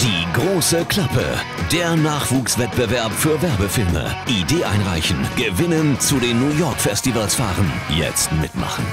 Die Große Klappe. Der Nachwuchswettbewerb für Werbefilme. Idee einreichen, gewinnen, zu den New York Festivals fahren. Jetzt mitmachen.